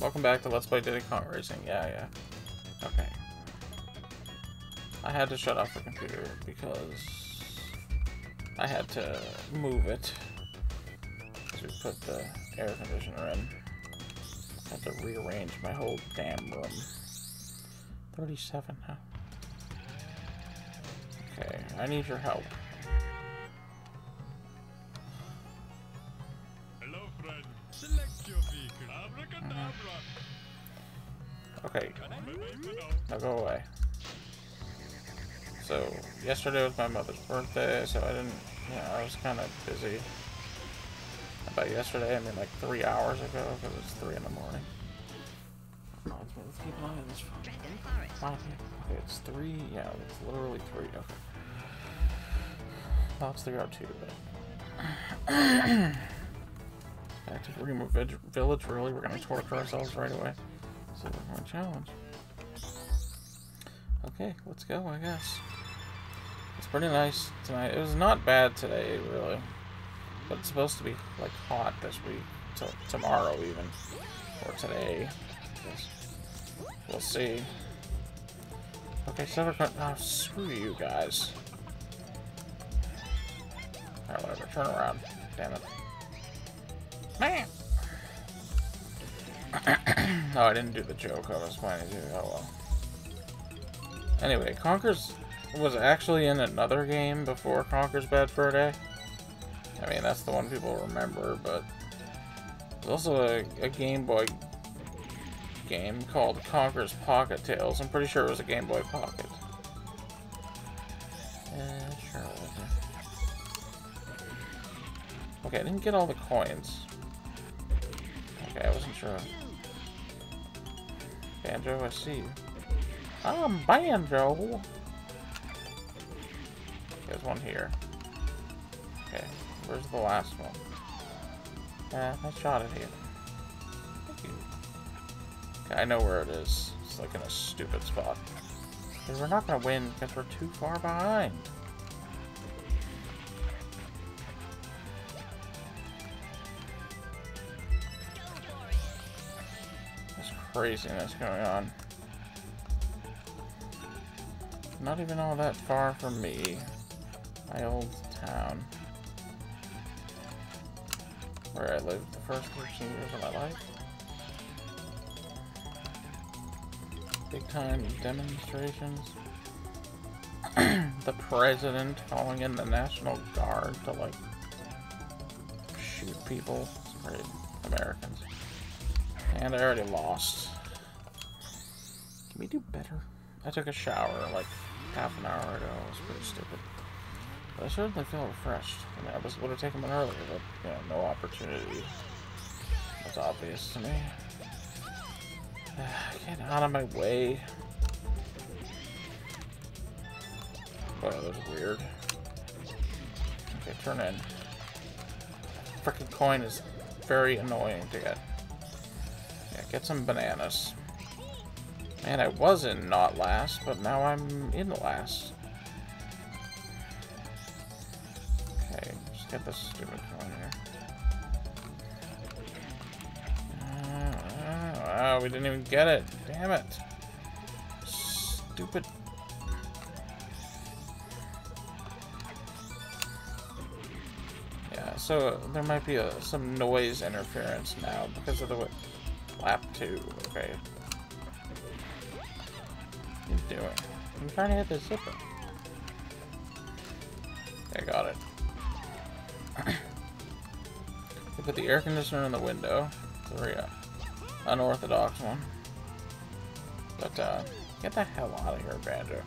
Welcome back to Let's Play Diddy Kong Racing. Yeah, yeah. Okay. I had to shut off the computer because I had to move it to put the air conditioner in. I had to rearrange my whole damn room. 37, huh? Okay, I need your help. Okay, now go away. So, yesterday was my mother's birthday, so I didn't, you know, I was kind of busy. By yesterday, I mean like three hours ago, because it's three in the morning. Oh, let's, let's keep an eye on this Okay, it's three. Yeah, it's literally three. Okay. Well, it's three out two, but. Active remove village, village. Really, we're gonna torture ourselves right away. So we're going challenge. Okay, let's go. I guess. It's pretty nice tonight. It was not bad today, really, but it's supposed to be like hot this week till tomorrow even, or today. We'll see. Okay, going. Oh, screw you guys. Alright, whatever. Turn around. Damn it. Man! oh, I didn't do the joke I was planning to. Oh well. Anyway, Conker's was actually in another game before Conker's Bad Fur Day. I mean, that's the one people remember, but there's also a, a Game Boy game called Conker's Pocket Tales. I'm pretty sure it was a Game Boy Pocket. Sure. Okay, I didn't get all the coins. I sure. Banjo, I see. I'm Banjo! There's one here. Okay, where's the last one? Uh, nice shot. Thank you. Okay, I know where it is. It's like in a stupid spot. Because we're not gonna win because we're too far behind. Craziness going on. Not even all that far from me. My old town. Where I lived the first 13 years of my life. Big time demonstrations. the president calling in the National Guard to like shoot people. Americans. And I already lost. Can we do better? I took a shower like half an hour ago. It was pretty stupid. But I certainly feel refreshed. I mean, I was would have taken one earlier, but you know, no opportunity. That's obvious to me. Get out of my way. Wow, that was weird. Okay, turn in. Freaking coin is very annoying to get. Yeah, get some bananas. Man, I was in not last, but now I'm in the last. Okay, just get this stupid coin here. Oh, we didn't even get it. Damn it. Stupid. Yeah, so there might be a, some noise interference now because of the lap 2. Okay. You doing? I'm trying to hit the zipper. I got it. put the air conditioner in the window. Very uh, unorthodox one. But, uh, get the hell out of here, Banjo.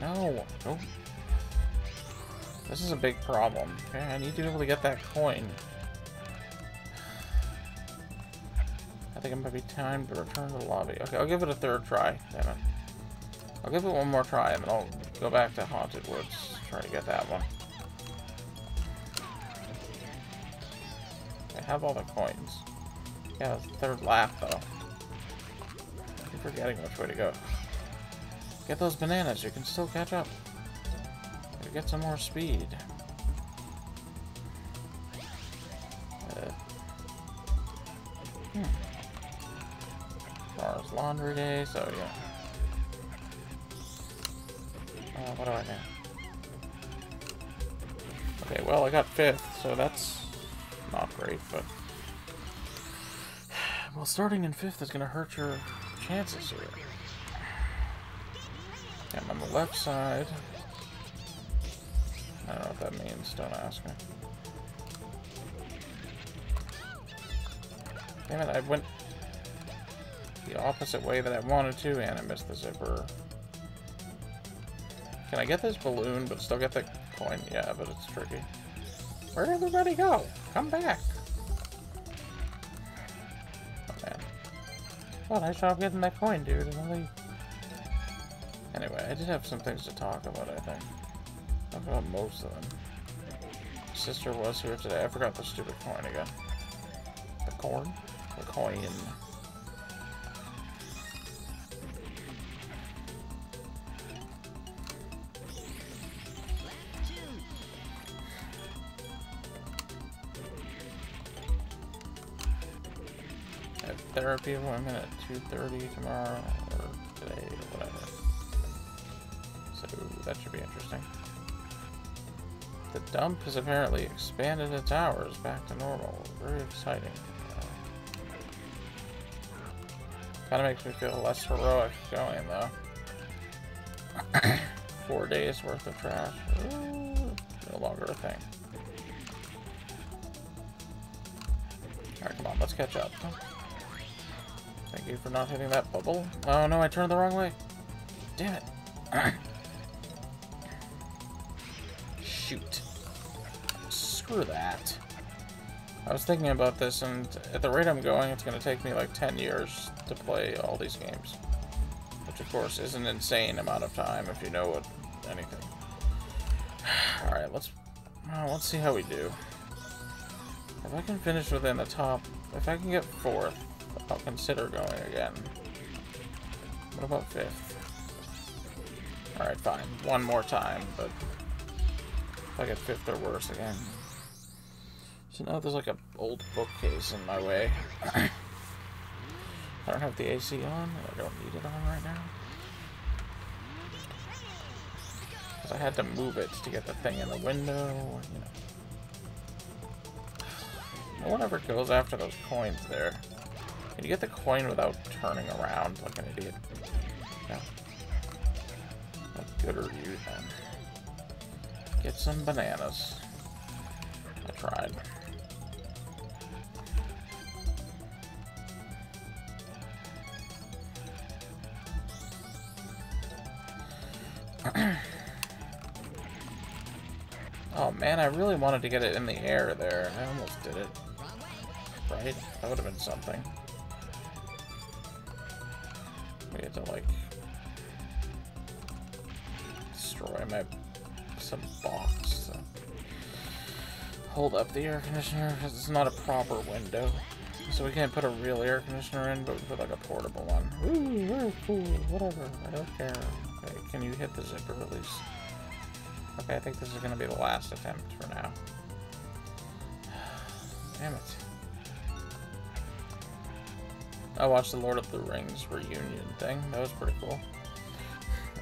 No, no. This is a big problem. Okay, I need to be able to get that coin. Think it might be time to return to the lobby. Okay, I'll give it a third try. Damn it. I'll give it one more try, and then I'll go back to Haunted Woods. Try to get that one. I have all the coins. Yeah, the third lap, though. I'm forgetting which way to go. Get those bananas. You can still catch up. Get some more speed. Laundry day, so yeah. Uh, what do I do? Okay, well, I got fifth, so that's not great, but... Well, starting in fifth is going to hurt your chances here. I'm on the left side. I don't know what that means, don't ask me. Damn it, I went the opposite way that I wanted to, and I missed the zipper. Can I get this balloon, but still get the coin? Yeah, but it's tricky. Where'd everybody go? Come back! Oh, man. Well, I job getting that coin, dude. Anyway, I did have some things to talk about, I think. Talk about most of them. Sister was here today. I forgot the stupid coin again. The corn? The coin. Therapy appointment at 2.30 tomorrow, or today, or whatever. So that should be interesting. The dump has apparently expanded its hours back to normal. Very exciting. Kind of makes me feel less heroic going, though. Four days worth of trash. Ooh, no longer a thing. Alright, come on, let's catch up. Thank you for not hitting that bubble. Oh no, I turned the wrong way. Damn it. Shoot. Screw that. I was thinking about this, and at the rate I'm going, it's going to take me like 10 years to play all these games. Which, of course, is an insane amount of time if you know what anything. Alright, let's, well, let's see how we do. If I can finish within the top, if I can get fourth, I'll consider going again. What about fifth? Alright, fine. One more time, but if I get fifth or worse again. So now there's like an old bookcase in my way. I don't have the AC on, I don't need it on right now. Because I had to move it to get the thing in the window, you know. No one ever goes after those coins there. Can you get the coin without turning around like an idiot? No. What good are you then? Get some bananas. I tried. oh man, I really wanted to get it in the air there. I almost did it. Right? That would have been something. To like destroy my some box to hold up the air conditioner because it's not a proper window. So we can't put a real air conditioner in, but we put like a portable one. Ooh. Whatever. I don't care. Okay, can you hit the zipper at least? Okay, I think this is gonna be the last attempt for now. Damn it. I watched the Lord of the Rings reunion thing. That was pretty cool.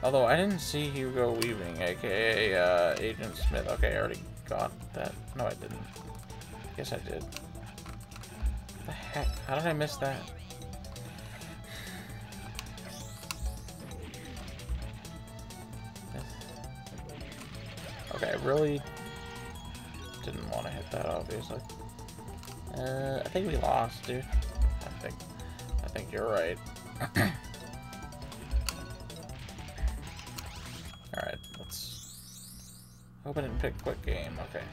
Although I didn't see Hugo Weaving, aka uh, Agent Smith. Okay, I already got that. No, I didn't. Yes, I did. What the heck? How did I miss that? Okay, I really didn't want to hit that, obviously. Uh, I think we lost, dude. I think I think you're right. Alright, let's... Hope I didn't pick quick game. Okay.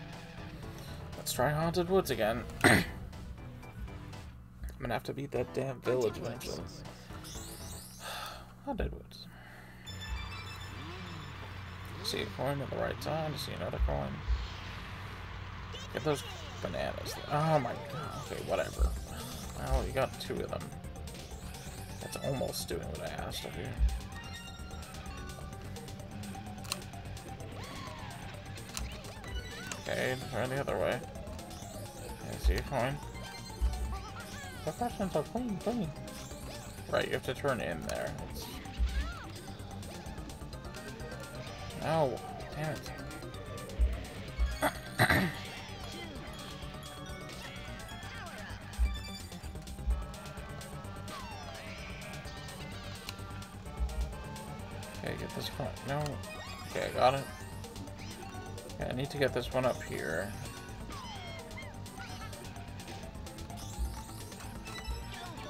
Let's try Haunted Woods again. I'm gonna have to beat that damn village eventually. Haunted Woods. See a coin at the right time to see another coin. Get those bananas. Oh my god. Okay, whatever. Well, you got two of them. That's almost doing what I asked of you. Okay, turn the other way. I see a coin. The questions are clean, clean. Right, you have to turn in there. It's... No, damn it. To get this one up here.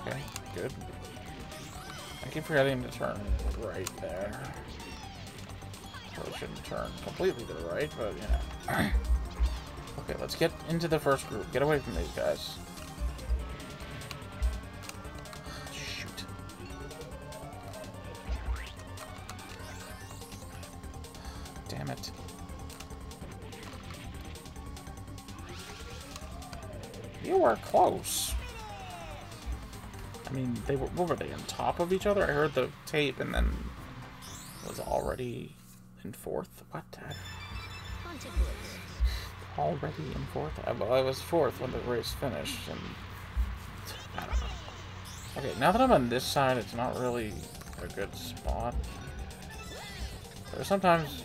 Okay, good. I keep forgetting to turn right there. Probably shouldn't turn completely to the right, but you know. okay, let's get into the first group. Get away from these guys. What were they, on top of each other? I heard the tape and then was already in fourth. What? Already in fourth? I, well, I was fourth when the race finished, and I don't know. Okay, now that I'm on this side, it's not really a good spot. There's sometimes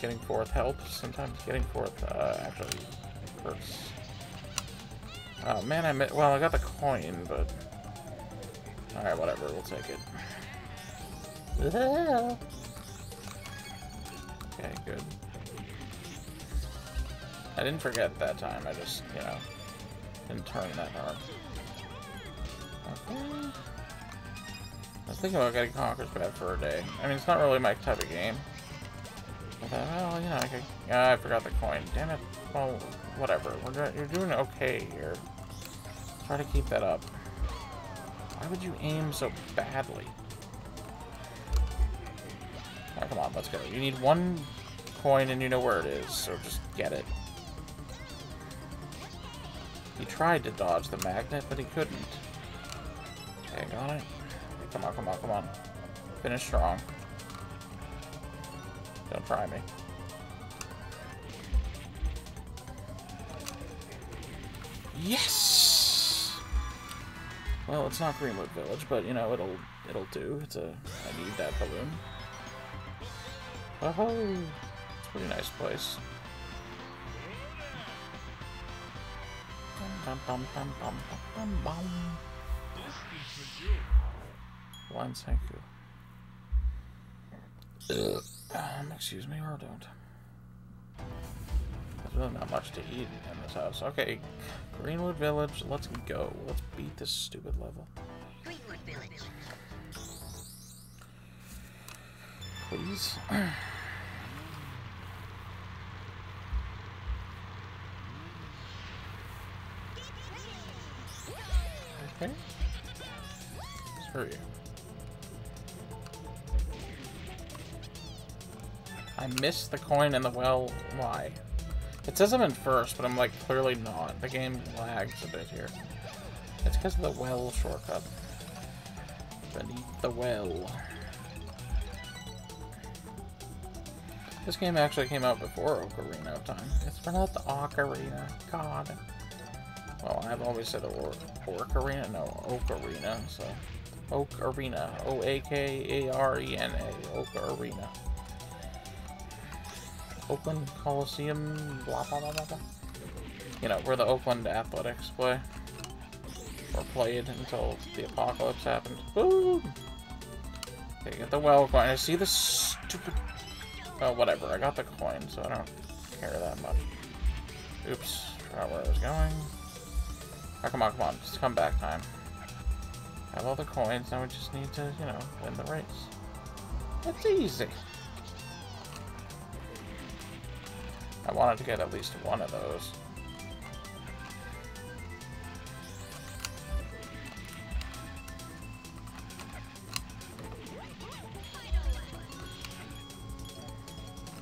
getting fourth helps, sometimes getting fourth uh, actually hurts. Oh man, I met, well, I got the coin, but alright, whatever, we'll take it. Okay, good. I didn't forget that time, I just, you know, didn't turn that hard. Okay. I was thinking about getting Conker's Bad for a day. I mean, it's not really my type of game. I thought, you know, I could... Ah, I forgot the coin. Damn it. Well, whatever. We're do you're doing okay here. Try to keep that up. Why would you aim so badly? Come on, let's go. You need one coin and you know where it is, so just get it. He tried to dodge the magnet, but he couldn't. Okay, got it. Come on, come on, come on. Finish strong. Don't try me. Yes! Well, it's not Greenwood Village, but you know, it'll it'll do. It's a I need that balloon. Oh, it's a pretty nice place. One. Um, excuse me, or don't. Really not much to eat in this house. Okay, Greenwood Village, let's go. Let's beat this stupid level. Greenwood Village. Please. okay. Screw you. I missed the coin in the well. Why? It says I'm in first, but I'm like clearly not. The game lags a bit here. It's because of the well shortcut. Beneath the well. This game actually came out before Ocarina of Time. It's pronounced Ocarina. God. Well, I've always said or Ocarina. No, Ocarina. So, Ocarina. O-A-K-A-R-E-N-A. Ocarina. Oakland Coliseum. Blah blah blah blah blah. You know where the Oakland Athletics play or played until the apocalypse happened. Boom. Okay, get the well coin. I see the stupid Oh, whatever. I got the coin, so I don't care that much. Oops. Forgot where I was going. Oh, come on, come on. Just come back time. Have all the coins, now we just need to, you know, win the race. It's easy. I wanted to get at least one of those.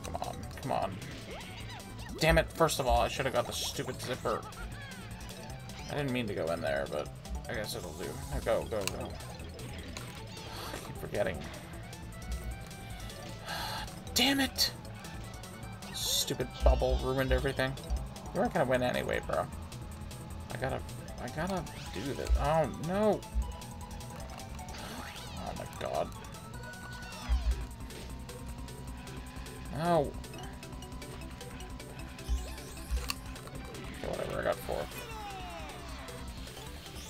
Come on, come on. Damn it, first of all, I should have got the stupid zipper. I didn't mean to go in there, but I guess it'll do. Go, go, go. I keep forgetting. Damn it! Stupid bubble ruined everything. You weren't gonna win anyway, bro. I gotta, I gotta do this. Oh, no. Oh my god. No. Whatever, I got four.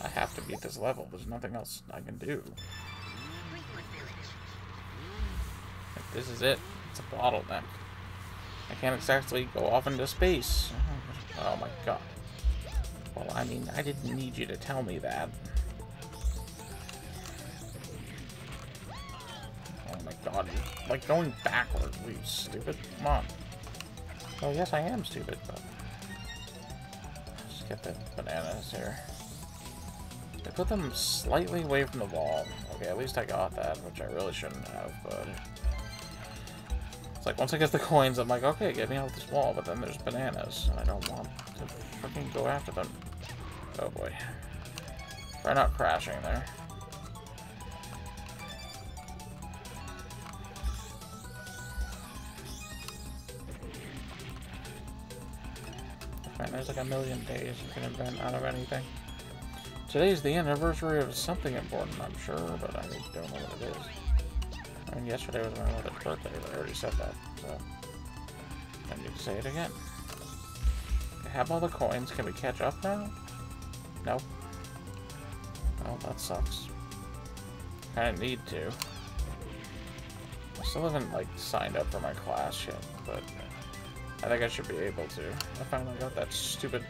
I have to beat this level. There's nothing else I can do. Like, this is it. It's a bottleneck. I can't exactly go off into space. Mm-hmm. Oh my god. Well, I mean, I didn't need you to tell me that. Oh my god, you're, like going backwards, you stupid. Come on. Well, yes, I am stupid, but... Just get the bananas here. I put them slightly away from the wall. Okay, at least I got that, which I really shouldn't have, but... It's like, once I get the coins, I'm like, okay, get me out of this wall, but then there's bananas, and I don't want to freaking go after them. Oh boy. Try not crashing there. There's like a million days you can invent out of anything. Today's the anniversary of something important, I'm sure, but I don't know what it is. I mean, yesterday was my birthday, I already said that, so... I need to say it again. I have all the coins. Can we catch up now? No. Oh, that sucks. Kinda need to. I still haven't, like, signed up for my class yet, but... I think I should be able to. I finally got that stupid...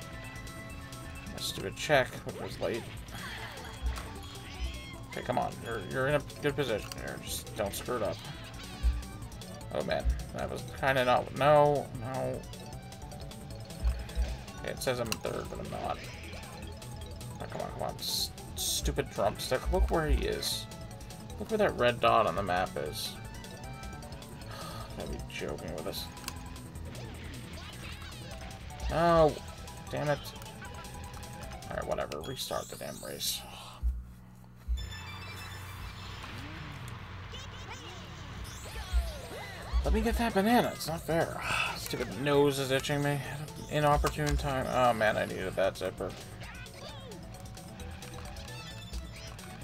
That stupid check, which was late. Okay, come on. You're, you're in a good position here. Just don't screw it up. Oh, man. That was kind of not... No, no. Okay, it says I'm third, but I'm not. Oh, come on, come on. S stupid drumstick. Look where he is. Look where that red dot on the map is. Gotta be joking with us. Oh, damn it. Alright, whatever. Restart the damn race. Let me get that banana. It's not fair. Stupid nose is itching me. Inopportune time. Oh man, I needed that zipper.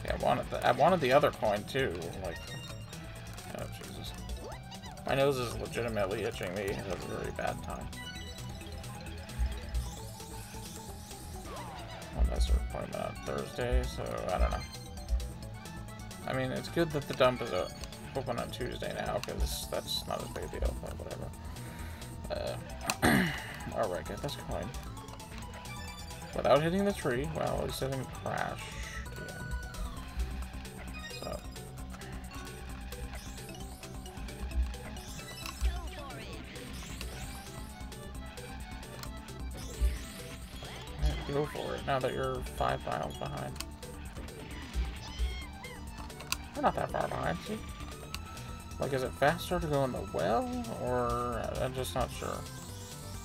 Yeah, I wanted the I wanted the other coin too. Like, oh Jesus, my nose is legitimately itching me at a very bad time. Unless we're appointment on Thursday, so I don't know. I mean, it's good that the dump is open on Tuesday now, because that's not a big a deal, but whatever. Uh, Alright, get this coin. Without hitting the tree. Well, at least I didn't crash. Go for it, now that you're five miles behind. We're not that far behind, see? Like, is it faster to go in the well, or... Uh, I'm just not sure.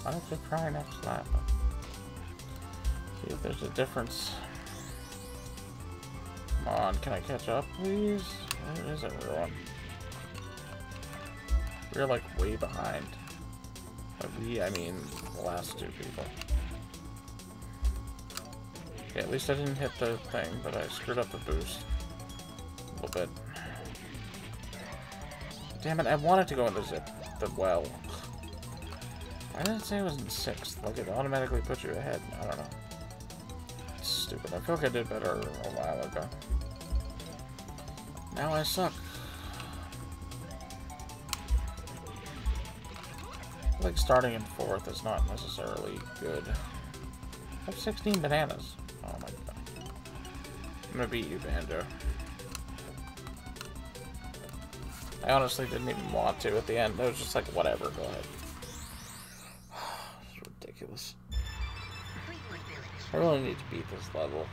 I don't you try next lap? See if there's a difference. Come on, can I catch up, please? Where is everyone? We're like way behind. By we, I mean the last two people. Okay, at least I didn't hit the thing, but I screwed up the boost. A little bit. Damn it, I wanted to go in the zip, the well. Why did it say it was in sixth? Like it automatically puts you ahead. I don't know. It's stupid. I feel like I did better a while ago. Now I suck. like starting in fourth is not necessarily good. I have 16 bananas. Oh my god. I'm gonna beat you, Banjo. I honestly didn't even want to at the end. It was just like, whatever, go ahead. it's ridiculous. I really need to beat this level.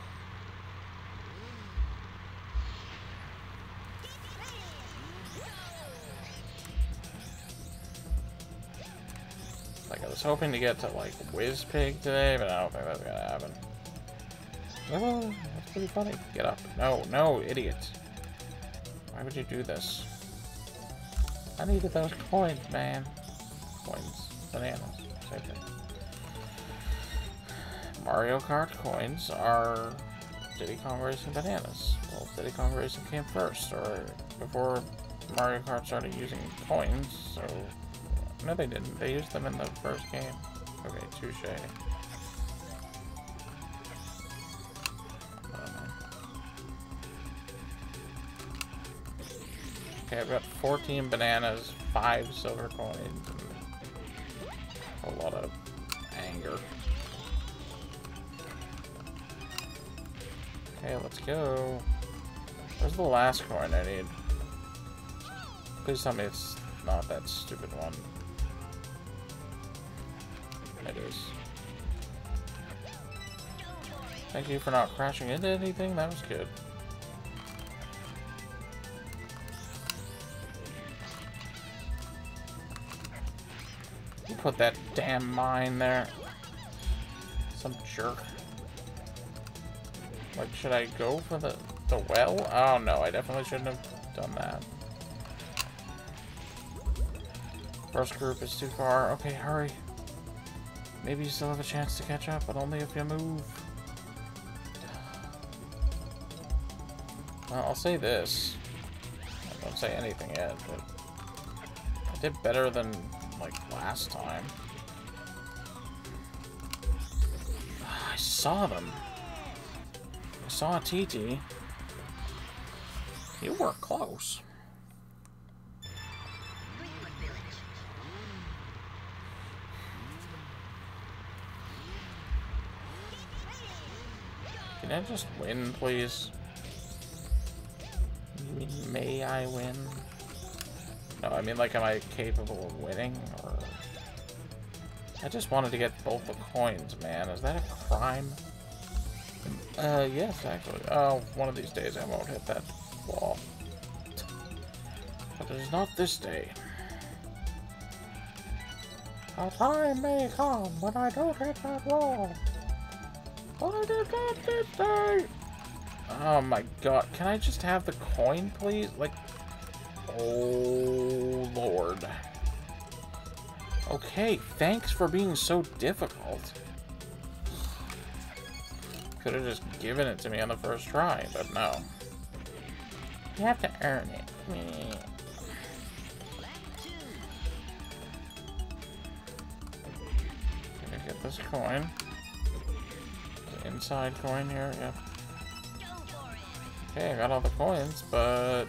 Like, I was hoping to get to, like, Wizpig today, but I don't think that's gonna happen. Oh, that's pretty funny. Get up. No, no, idiot. Why would you do this? I needed those coins, man. Coins. Bananas. Same thing. Mario Kart coins are Diddy Kong Racing bananas. Well, Diddy Kong Racing came first, or before Mario Kart started using coins, so... No, they didn't. They used them in the first game. Okay, touche. Okay, I've got 14 bananas, 5 silver coins, and a lot of anger. Okay, let's go. Where's the last coin I need? Please tell me it's not that stupid one. It is. Thank you for not crashing into anything. That was good. Put that damn mine there. Some jerk. Like, should I go for the, the well? Oh, no, I definitely shouldn't have done that. First group is too far. Okay, hurry. Maybe you still have a chance to catch up, but only if you move. Well, I'll say this. I won't say anything yet, but I did better than, like, last time. Ah, I saw them I saw TT. You were close. Can I just win, please? may I win? No, I mean, like, am I capable of winning, or... I just wanted to get both the coins, man. Is that a crime? Uh, yes, actually. Oh, one of these days I won't hit that wall. But it is not this day. A time may come when I don't hit that wall. But it is not this day. Oh my god. Can I just have the coin, please? Like, oh lord. Okay, thanks for being so difficult. Could have just given it to me on the first try, but no. You have to earn it. Gonna get this coin. The inside coin here, yep. Okay, I got all the coins, but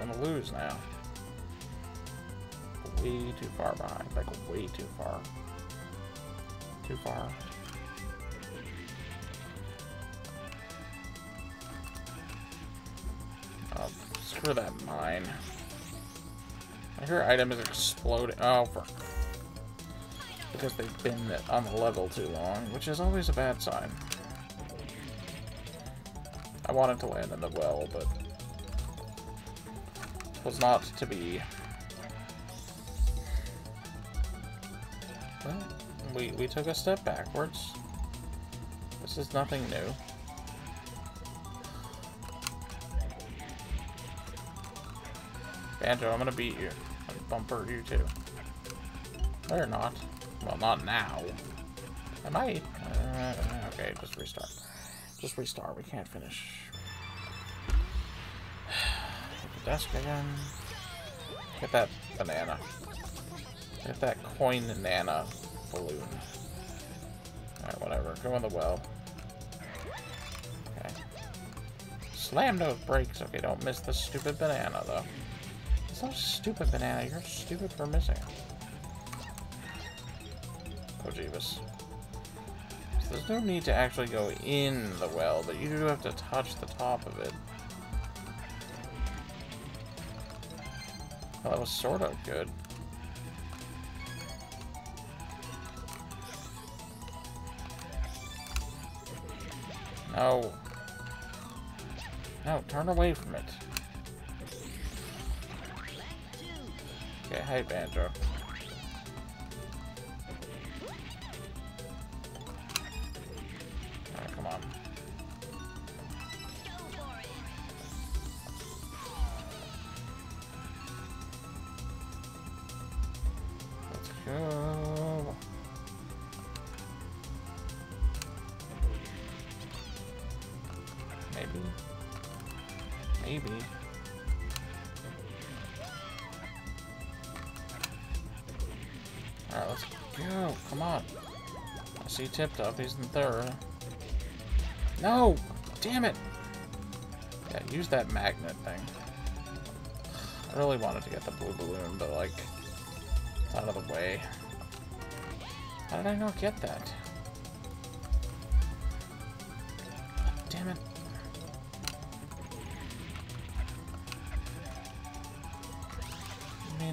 I'm gonna lose now. Way too far behind, like way too far. Too far. Oh, screw that mine. I hear item is exploding. Oh, for... Because they've been on the level too long, which is always a bad sign. I wanted to land in the well, but... was not to be. Well, we, we took a step backwards. This is nothing new. Banjo, I'm gonna beat you. I'm bumper you too. Or not. Well, not now. I might. Uh, okay, just restart. Just restart. We can't finish. Desk again. Get that banana. Get that coin banana balloon. Alright, whatever. Go in the well. Okay. Slam those brakes. Okay, don't miss the stupid banana, though. It's so stupid, Banana. You're stupid for missing Oh, Jeebus. So there's no need to actually go in the well, but you do have to touch the top of it. That was sort of good. No. No, turn away from it. Okay, hey Banjo. Maybe. Alright, let's go. Come on. I see Tiptup. He's in third. No! Damn it! Yeah, use that magnet thing. I really wanted to get the blue balloon, but, like, it's out of the way. How did I not get that?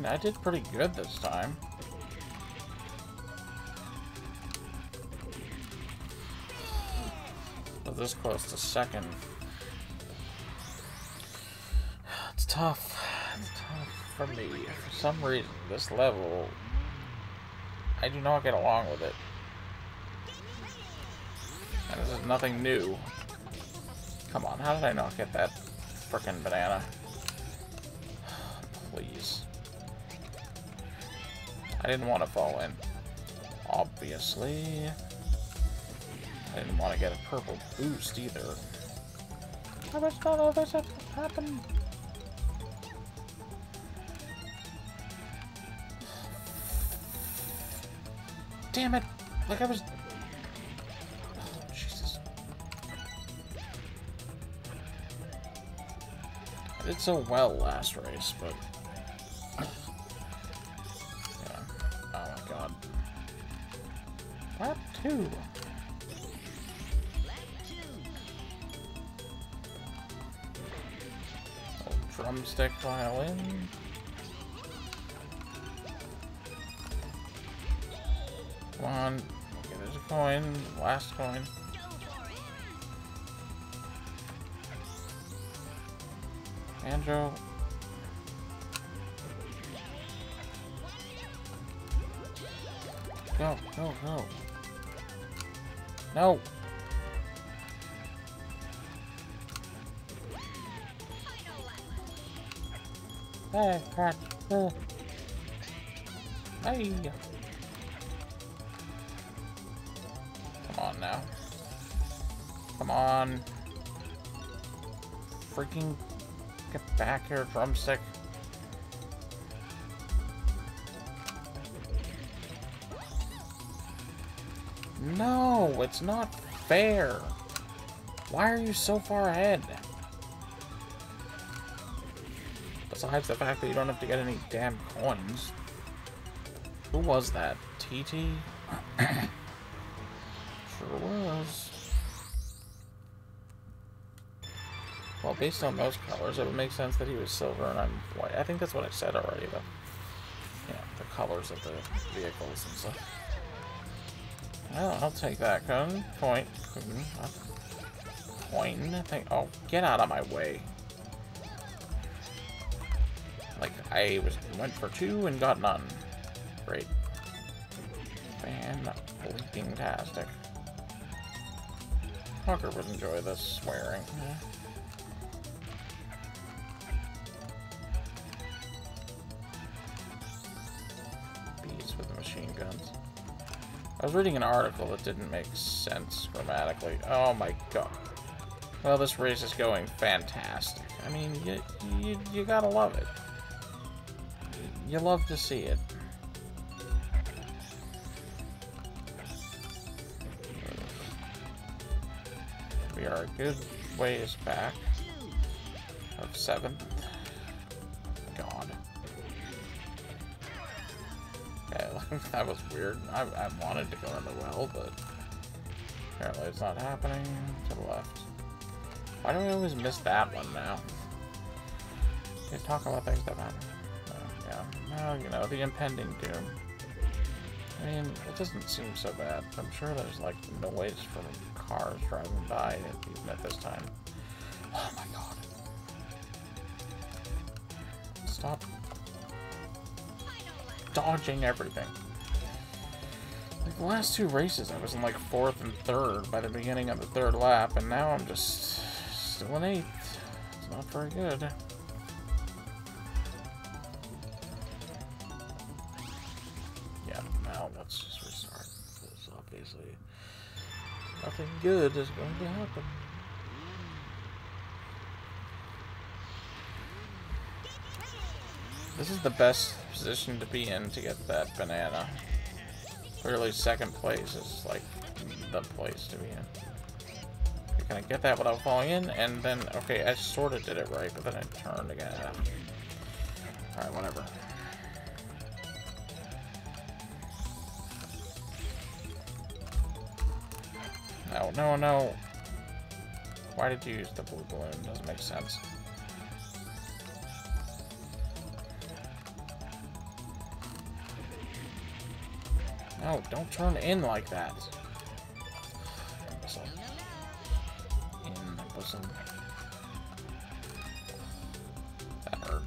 I did pretty good this time. But this close to second. It's tough. It's tough for me. For some reason, this level, I do not get along with it. And this is nothing new. Come on, how did I not get that frickin' banana? Didn't want to fall in. Obviously. I didn't want to get a purple boost either. I was not all this happen. Damn it! Like I was... Oh, Jesus. I did so well last race, but... drumstick violin. Come on. Okay, there's a coin. Last coin. Andrew. Go, go, go. No. Hey, crap. Hey. Come on now. Come on. Freaking get back here, drumstick. No, it's not fair. Why are you so far ahead? Besides the fact that you don't have to get any damn coins. Who was that? TT? sure was. Well, based on those colors, it would make sense that he was silver and I'm white. I think that's what I said already, though. Yeah, the colors of the vehicles and stuff. Well, I'll take that gun. Point. Coin. Thing. Oh, get out of my way. I was went for two and got none. Great. Fan bleaking tastic. Tucker would enjoy this swearing. Bees with the machine guns. I was reading an article that didn't make sense grammatically. Oh my god. Well, this race is going fantastic. I mean, you, you, you gotta love it. You love to see it. We are a good ways back of seventh. God. Yeah, that was weird. I, I wanted to go in the well, but apparently it's not happening to the left. Why do we always miss that one now? You talk about things that matter. Uh, you know, the impending doom. I mean, it doesn't seem so bad. I'm sure there's like noise from the cars driving by even at this time. Oh my god. Stop dodging everything. Like the last two races, I was in like fourth and third by the beginning of the third lap, and now I'm just still in eighth. It's not very good. good is going to happen. This is the best position to be in to get that banana. Clearly second place is like the place to be in. Can I get that without falling in? And then, okay, I sort of did it right, but then I turned again. Alright, whatever. No, no. Why did you use the blue balloon? Doesn't make sense. No, don't turn in like that. In the bosom. That hurt.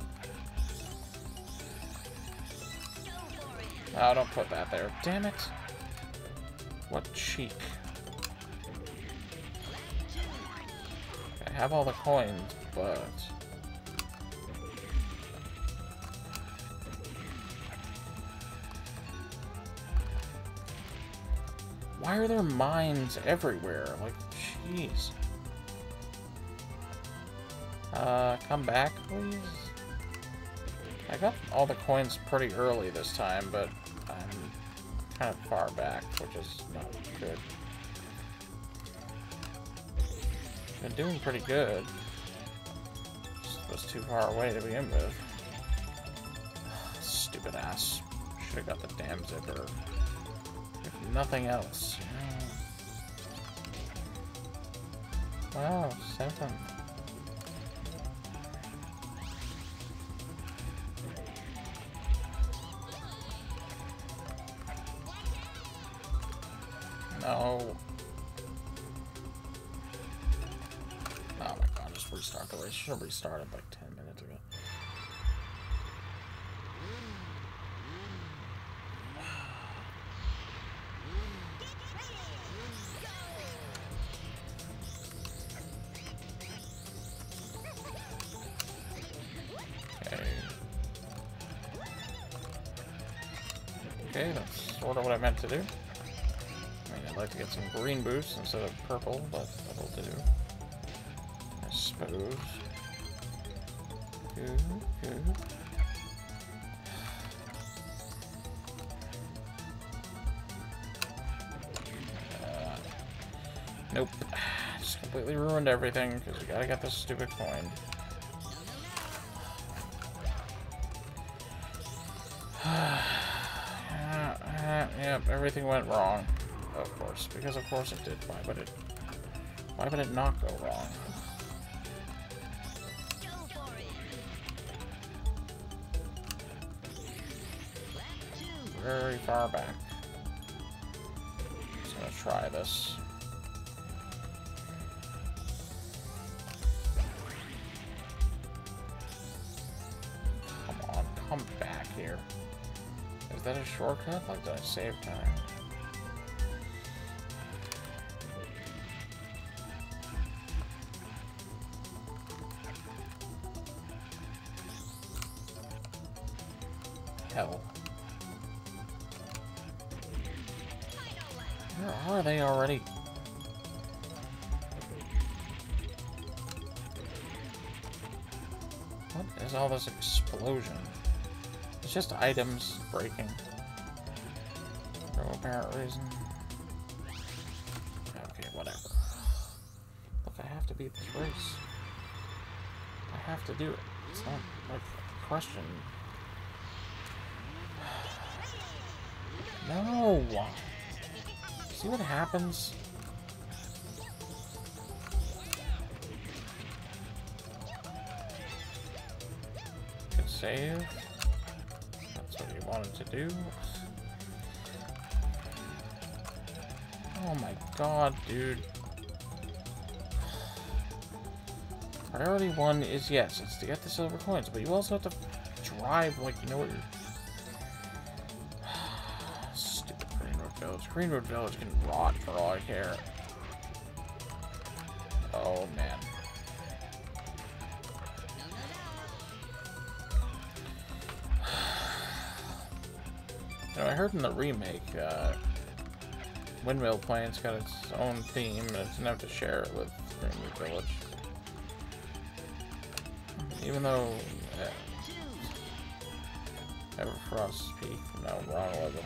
Oh, don't put that there. Damn it. What cheek. I have all the coins, but... Why are there mines everywhere? Like, jeez. Uh, come back, please? I got all the coins pretty early this time, but I'm kind of far back, which is not good. Been doing pretty good. Just was too far away to begin with. Stupid ass. Should have got the damn zipper. If nothing else. Hmm. Wow, seven. Restarted like 10 minutes ago. Okay. Okay, that's sort of what I meant to do. I mean, I'd like to get some green boosts instead of purple, but that'll do. I suppose. Uh, nope. Just completely ruined everything because we gotta get this stupid coin. Yep, everything went wrong. Of course, because of course it did. Why would it? Why would it not go wrong? Very far back. Just gonna try this. Come on, come back here. Is that a shortcut? Like, did I save time? Just items breaking. For no apparent reason. Okay, whatever. Look, I have to beat this race. I have to do it. It's not like a question. No! See what happens? Save. Do. Oh my god, dude. Priority one is yes, it's to get the silver coins, but you also have to drive like you know what you're. Stupid Greenwood Village. Greenwood Village can rot for all I care. Oh man. I heard in the remake, uh, Windmill Plains got its own theme, and it's enough to share it with Greenwood Village. Even though, uh, Everfrost Peak. No, wrong level.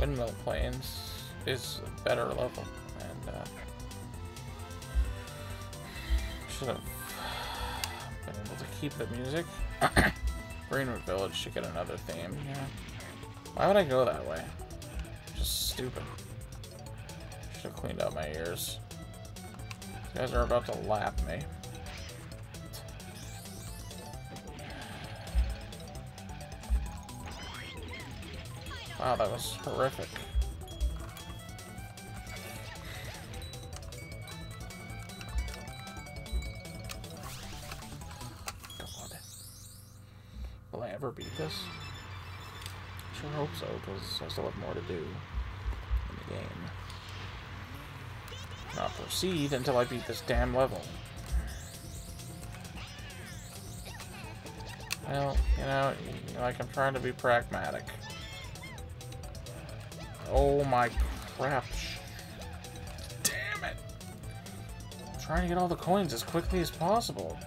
Windmill Plains is a better level, and uh, should have keep the music. Greenwood Village should get another theme. Yeah. Why would I go that way? Just stupid. Should have cleaned out my ears. You guys are about to lap me. Wow, that was horrific. So, I still have more to do in the game. Not proceed until I beat this damn level. Well, you know, like I'm trying to be pragmatic. Oh my crap. Damn it! I'm trying to get all the coins as quickly as possible.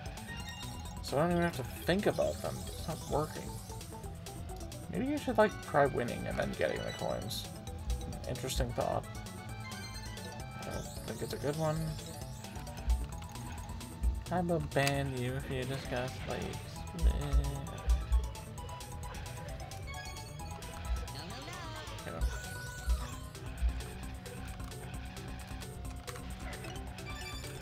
So I don't even have to think about them. It's not working. Maybe you should, like, try winning and then getting the coins. Interesting thought. I don't think it's a good one. I will ban you if you discuss likes.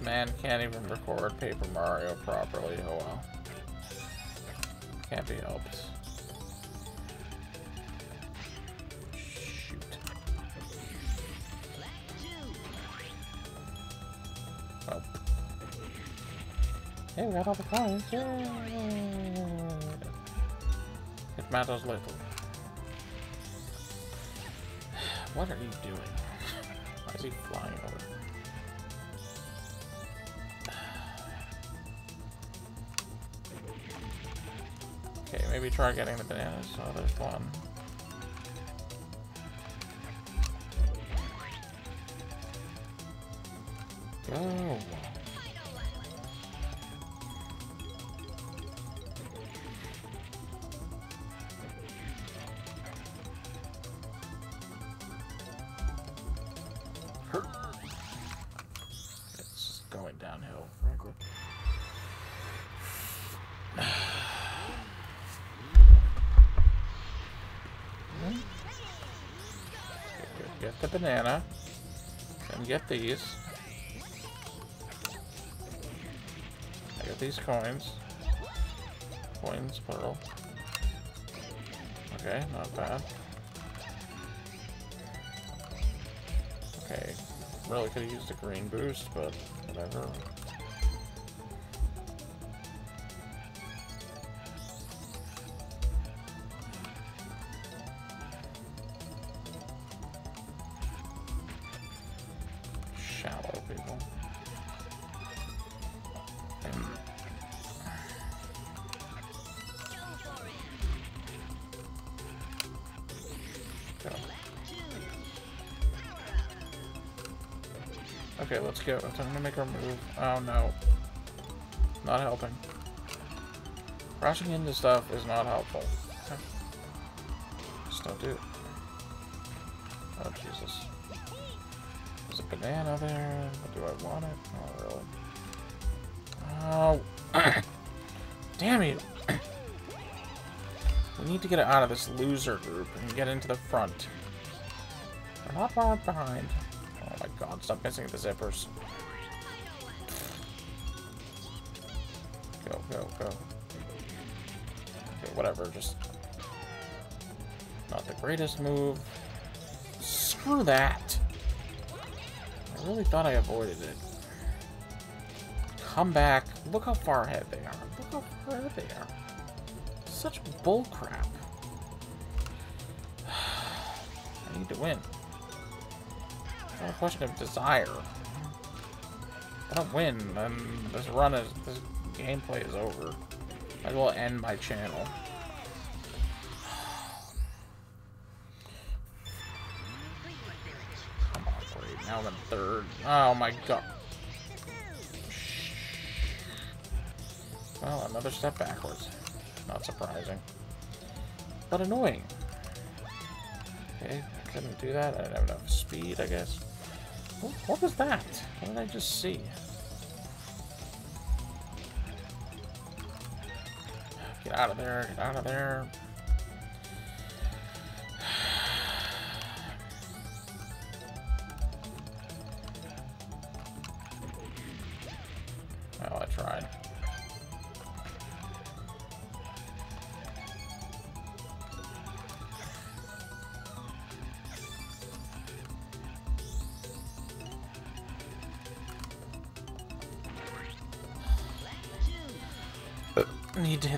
Man can't even record Paper Mario properly. Oh well. Can't be helped. Got all the coins. It matters little. What are you doing? Why is he flying over? Okay, maybe try getting the bananas. Oh, there's one. It's get these. I get these coins. Coins, plural. Okay, not bad. Okay, really could have used a green boost, but whatever. Shallow people. Okay, let's go. I'm gonna make our move. Oh no. Not helping. Crashing into stuff is not helpful. Banana there. Do I want it? Not really. Oh. Damn you. we need to get it out of this loser group and get into the front. We're not far behind. Oh my god, stop messing with the zippers. Go, go, go. Okay, whatever, just... Not the greatest move. Screw that! I really thought I avoided it. Come back. Look how far ahead they are. Look how far ahead they are. Such bullcrap. I need to win. It's a question of desire. If I don't win, then this run is this gameplay is over. Might as well end my channel. Third. Oh my god. Well, another step backwards. Not surprising. But annoying. Okay, couldn't do that. I didn't have enough speed, I guess. What, what was that? What did I just see? Get out of there, get out of there.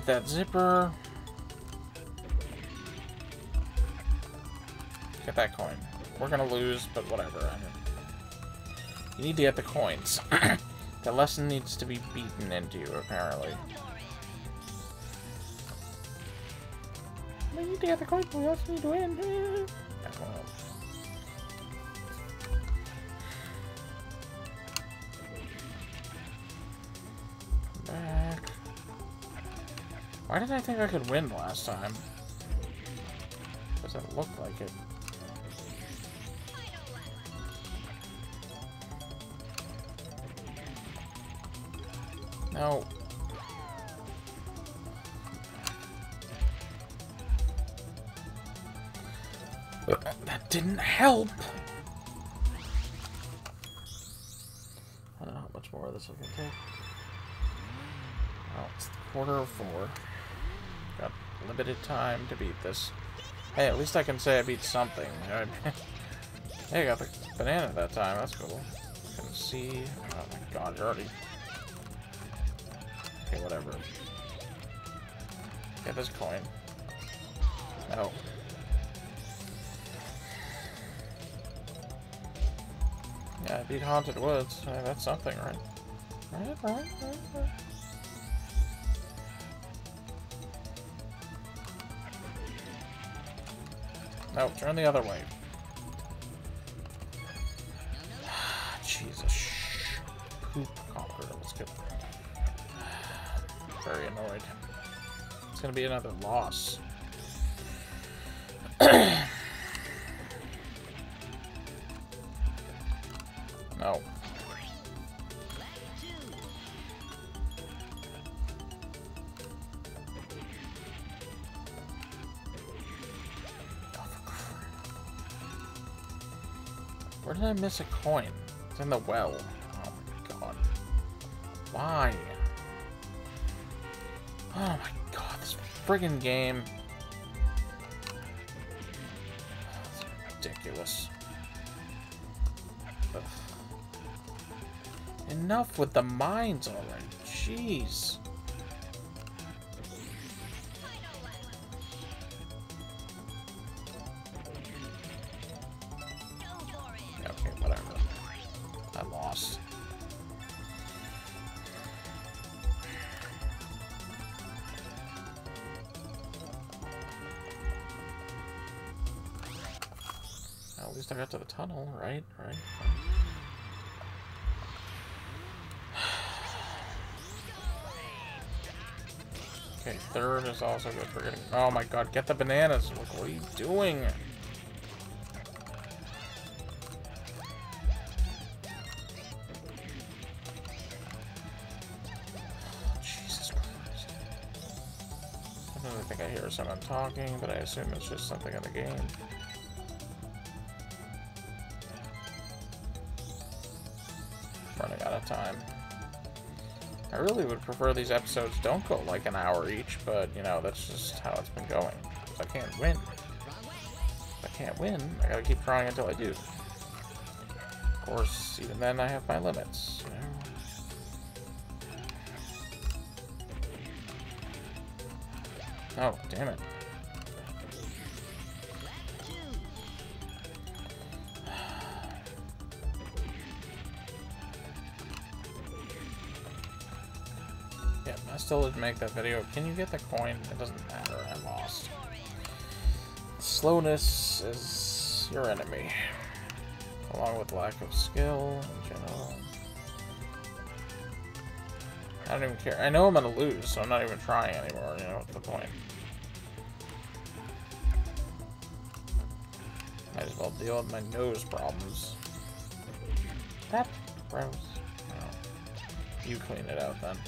That zipper. Get that coin. We're gonna lose, but whatever. You need to get the coins. the lesson needs to be beaten into you, apparently. We need to get the coins, we also need to win. Why did I think I could win last time? Doesn't look like it. No. That didn't help. Got of time to beat this. Hey, at least I can say I beat something. hey, I got the banana that time. That's cool. Can see. Oh my god, you're already. Okay, whatever. Get this coin. No. Yeah, I beat Haunted Woods. Yeah, that's something, right? Right, right, right, No, turn the other way. Jesus. Poop conqueror. Let's get. Very annoyed. It's gonna be another loss. Miss a coin? It's in the well. Oh my god. Why? Oh my god, this friggin' game. It's ridiculous. Ugh. Enough with the mines already. Jeez. To the tunnel, right? Right? Okay, third is also good for getting... Oh my god, get the bananas! Look, what are you doing? Jesus Christ. I think I hear someone talking, but I assume it's just something in the game. I really would prefer these episodes don't go like an hour each, but, you know, that's just how it's been going. I can't win. If I can't win, I gotta keep trying until I do. Of course, even then I have my limits, you know? Oh, damn it. Still didn't make that video. Can you get the coin? It doesn't matter. I lost. Slowness is your enemy. Along with lack of skill in general. I don't even care. I know I'm gonna lose, so I'm not even trying anymore, you know, what's the point? Might as well deal with my nose problems. That's gross. You clean it out then.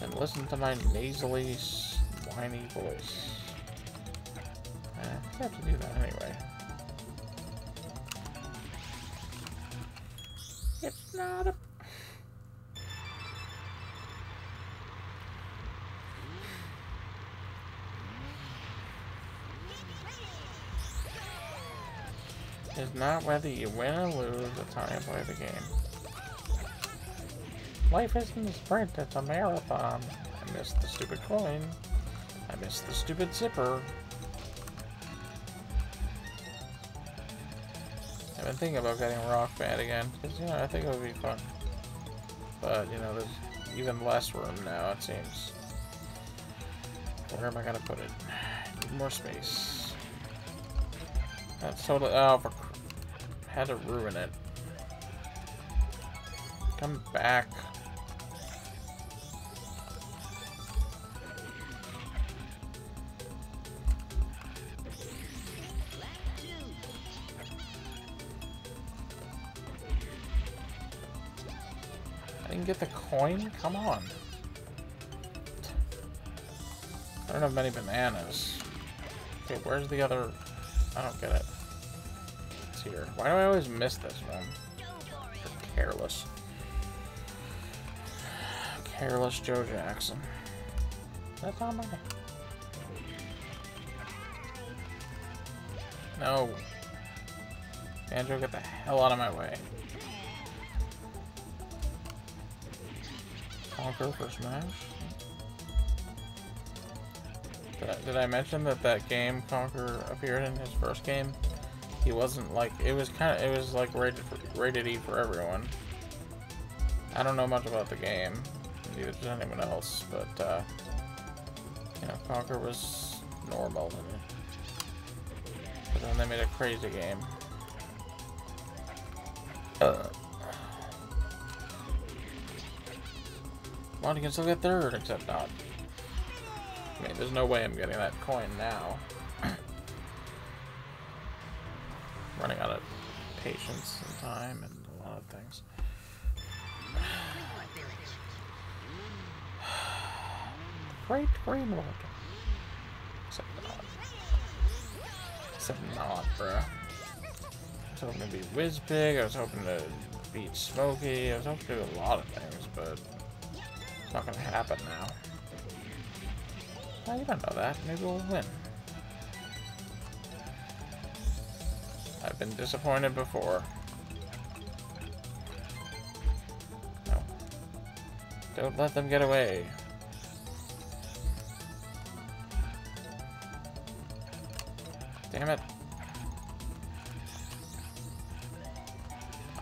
And listen to my nasally, whiny voice. Eh, I have to do that anyway. It's not a... It's not whether you win or lose, how you play the game. Life isn't a sprint, it's a marathon. I missed the stupid coin. I missed the stupid zipper. I've been thinking about getting Rock Band again, because, you know, I think it would be fun. But, you know, there's even less room now, it seems. Where am I gonna put it? Need more space. That's totally... Oh, for... Had to ruin it. Come back. Coin? Come on. I don't have many bananas. Okay, where's the other... I don't get it. It's here. Why do I always miss this one? Careless. Careless Joe Jackson. That's not my name. No. Andrew, get the hell out of my way. For Smash? Did I, did I mention that that game Conker appeared in his first game? He wasn't like it was kind of it was like rated for, rated E for everyone. I don't know much about the game, neither does anyone else, but uh, you know, Conker was normal. in But then they made a crazy game. Uh. You can still get third, except not. I mean, there's no way I'm getting that coin now. Running out of patience and time and a lot of things. Great Green Lord. Except not. Except not, bruh. I was hoping to be Wizpig, I was hoping to beat Smokey, I was hoping to do a lot of things, but it's not gonna happen now. Oh, you don't know that. Maybe we'll win. I've been disappointed before. No. Don't let them get away. Damn it.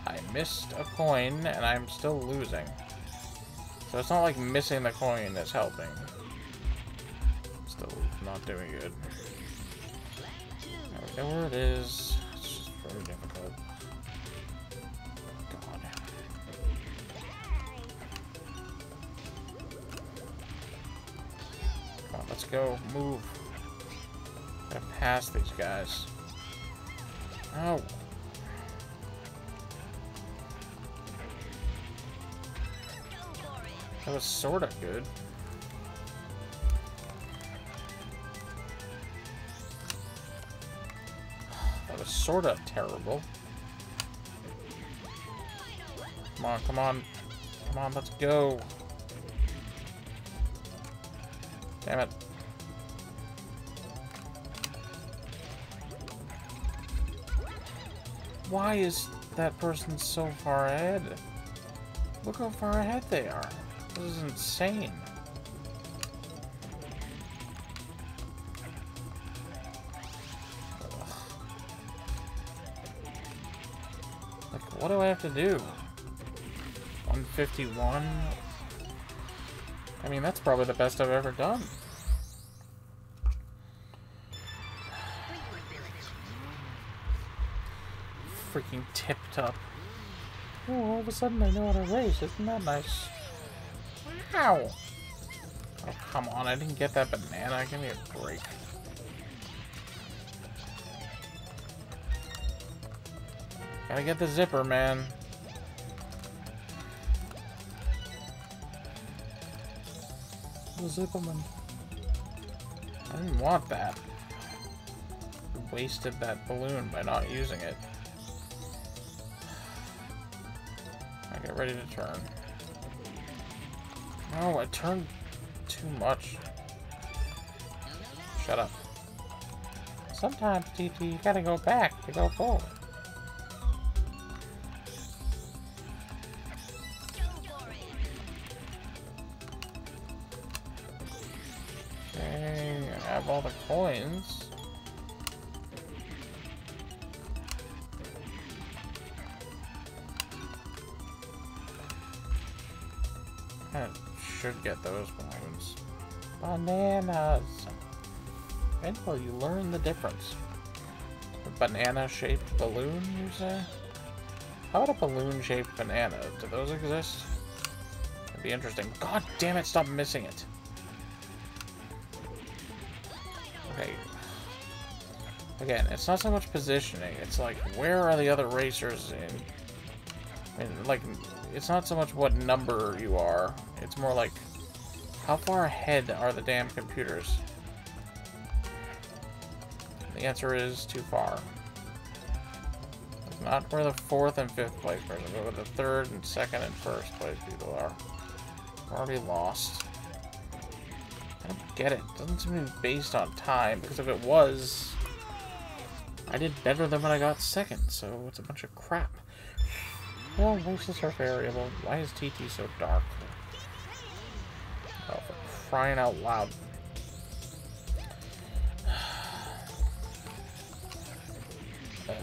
I missed a coin and I'm still losing. So it's not like missing the coin that's helping. Still not doing good. There we where it is. It's just very difficult. God. Come on, let's go. Move. Gotta pass these guys. Oh. Was sort of good. That was sort of terrible. Come on, come on. Come on, let's go. Damn it. Why is that person so far ahead? Look how far ahead they are. This is insane. Like, what do I have to do? 151? I mean, that's probably the best I've ever done. Freaking Tiptup. Oh, all of a sudden I know how to race. Isn't that nice? Ow! Oh, come on. I didn't get that banana. Give me a break. Gotta get the zipper, man. The zipperman. I didn't want that. Wasted that balloon by not using it. I get ready to turn. No, I turned too much. Shut up. Sometimes, TT, you gotta go back to go forward. Get those balloons. Bananas! Will you learn the difference? A banana-shaped balloon, you say? How about a balloon-shaped banana? Do those exist? That'd be interesting. God damn it, stop missing it! Okay. Again, it's not so much positioning, it's like, where are the other racers in... And, like, it's not so much what number you are, it's more like, how far ahead are the damn computers? The answer is too far. It's Not where the fourth and fifth place person, but where the third and second and first place people are. Already lost. I don't get it. it. Doesn't seem to be based on time, because if it was, I did better than when I got second, so it's a bunch of crap. Well, races are variable. Why is TT so dark? Crying out loud. Uh,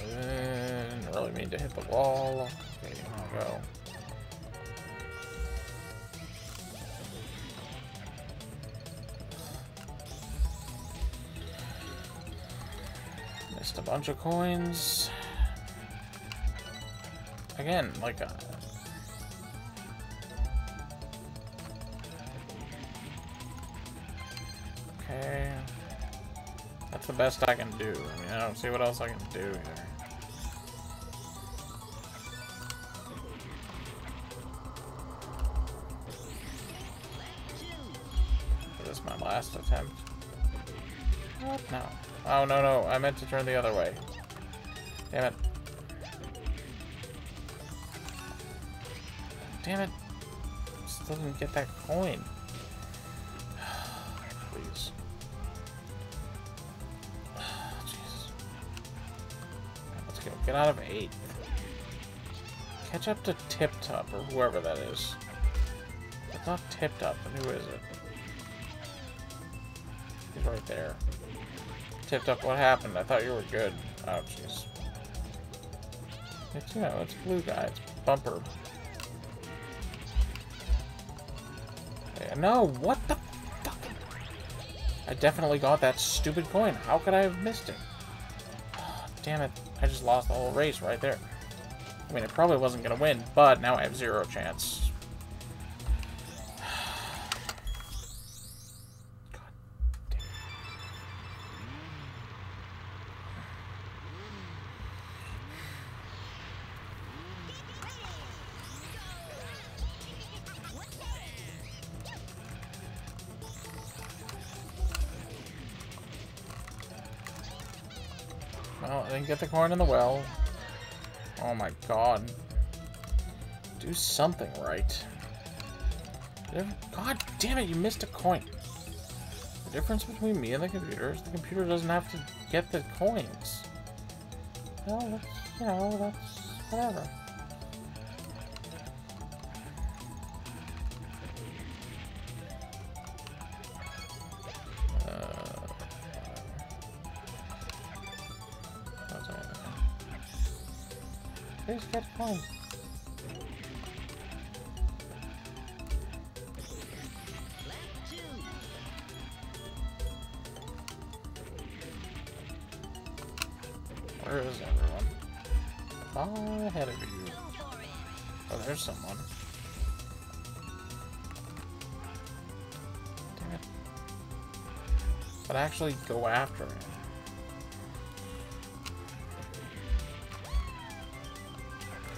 didn't really mean to hit the wall. Okay, I'll go. Missed a bunch of coins. Again, like uh, That's the best I can do. I mean, I don't see what else I can do here. Is this my last attempt? What? No. Oh, no, no. I meant to turn the other way. Damn it. Damn it. Still didn't get that coin. Out of eighth. Catch up to Tiptup, or whoever that is. It's not Tiptup, who is it? He's right there. Tiptup, what happened? I thought you were good. Oh, jeez. It's, you know, it's blue guy. It's Bumper. No, what the fuck? I definitely got that stupid coin. How could I have missed it? Damn it. I just lost the whole race right there. I mean, it probably wasn't going to win, but now I have zero chance. Well, get the coin in the well. Oh my god. Do something right. God damn it, you missed a coin. The difference between me and the computer is the computer doesn't have to get the coins. Well, that's, you know, that's whatever. Where is everyone? Far ahead of you. Oh, there's someone. Damn it. But actually go after him.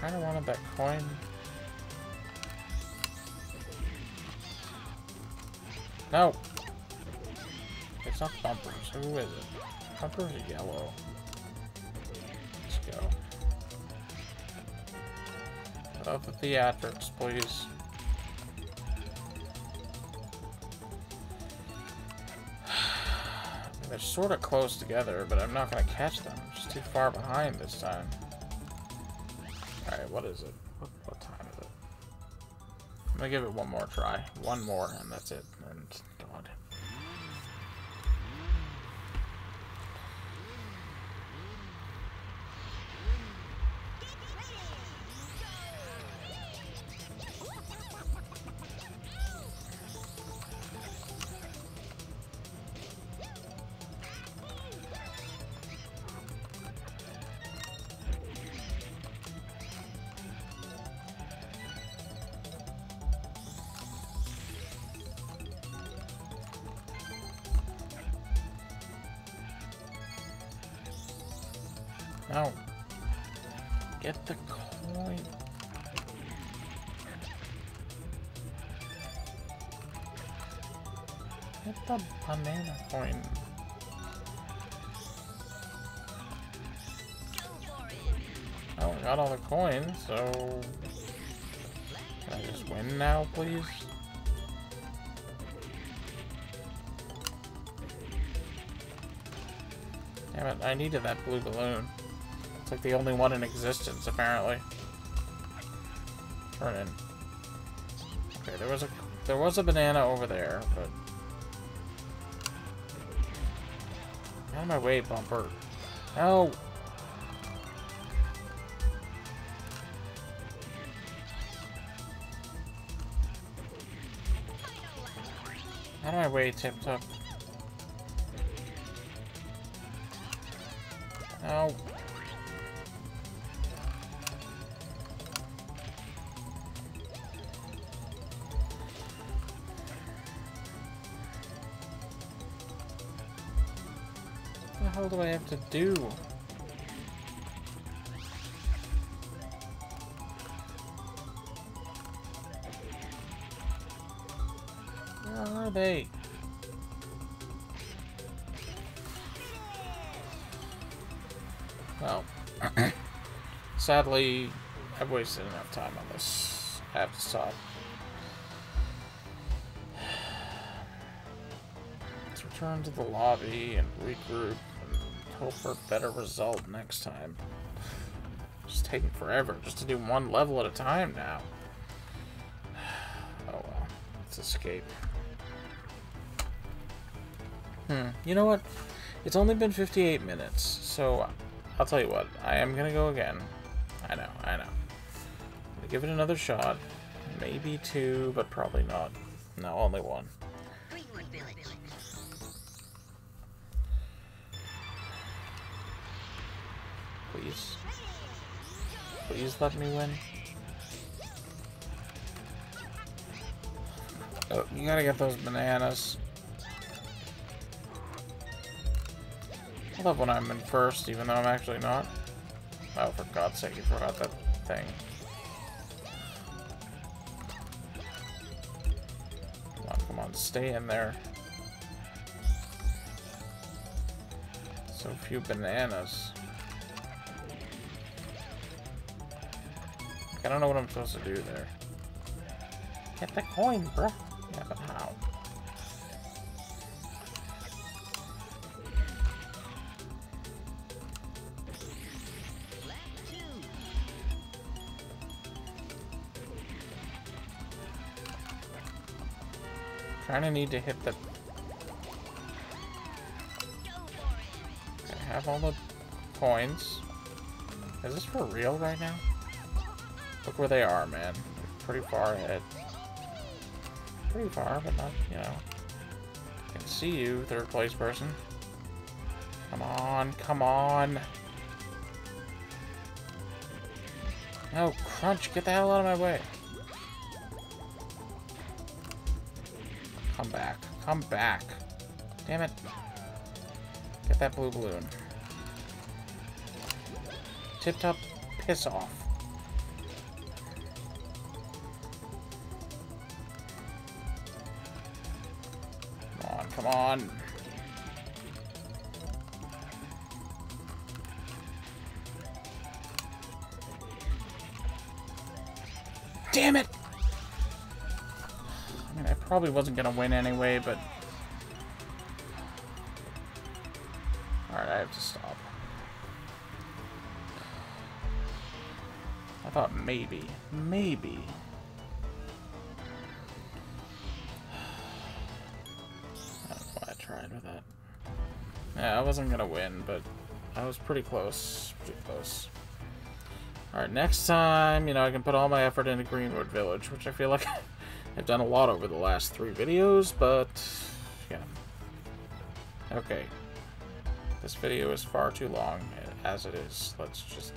I kinda wanted that coin. No! It's not bumpers. Who is it? Bumpers are yellow. Let's go. Of the theatrics, please. They're sort of close together, but I'm not going to catch them. I'm just too far behind this time. Alright, what is it? What, what time is it? I'm to give it one more try. One more, and that's it. So... Can I just win now, please? Damn it, I needed that blue balloon. It's like the only one in existence, apparently. Turn in. Okay, there was a there was a banana over there, but out of my way, bumper. No. Way, Tiptup. No. What the hell do I have to do? Sadly, I've wasted enough time on this. I have to stop. Let's return to the lobby and regroup and hope for a better result next time. It's taking forever just to do one level at a time now. Oh well, let's escape. Hmm, you know what? It's only been 58 minutes, so I'll tell you what, I am gonna go again. Give it another shot. Maybe two, but probably not. No, only one. Please. Please let me win. Oh, you gotta get those bananas. I love when I'm in first, even though I'm actually not. Oh, for God's sake, you forgot that thing. Stay in there. So few bananas. I don't know what I'm supposed to do there. Get the coin, bruh. Trying to need to hit the. I have all the coins. Is this for real right now? Look where they are, man. Pretty far ahead. Pretty far, but not, you know. I can see you, third place person. Come on, come on. No, Krunch, get the hell out of my way. Come back. Damn it. Get that blue balloon. Tiptup, piss off. Probably wasn't gonna win anyway, but... Alright, I have to stop. I thought maybe, maybe... I I tried with that. Yeah, I wasn't gonna win, but I was pretty close. Pretty close. Alright, next time, you know, I can put all my effort into Greenwood Village, which I feel like I've done a lot over the last three videos, but, yeah. Okay. This video is far too long, as it is. Let's just.